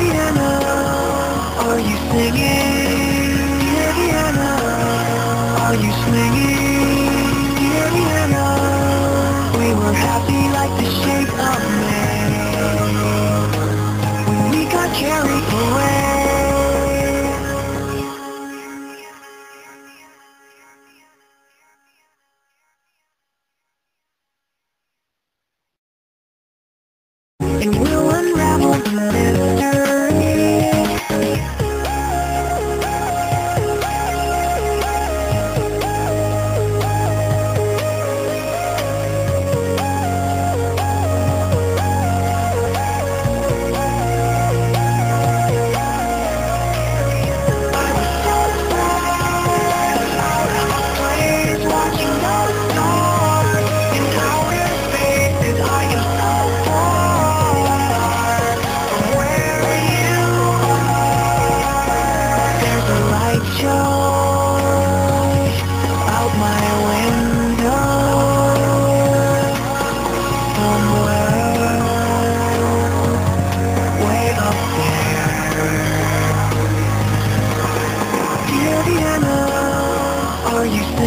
Are you singing?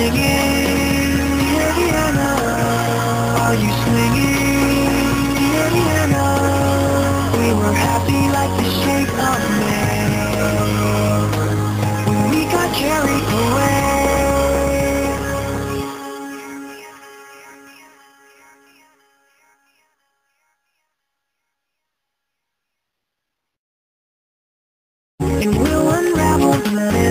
swinging, Are you swinging, We were happy like the shape of man When we got carried away And we'll unravel the